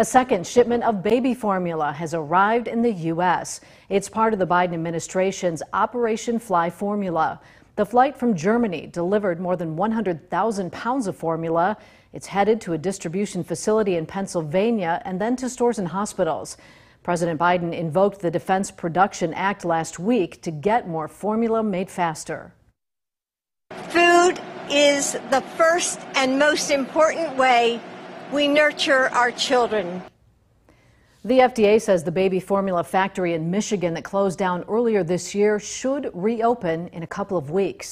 A second shipment of baby formula has arrived in the U.S. It's part of the Biden administration's Operation Fly Formula. The flight from Germany delivered more than 100,000 pounds of formula. It's headed to a distribution facility in Pennsylvania and then to stores and hospitals. President Biden invoked the Defense Production Act last week to get more formula made faster. Food is the first and most important way we nurture our children. The FDA says the baby formula factory in Michigan that closed down earlier this year should reopen in a couple of weeks.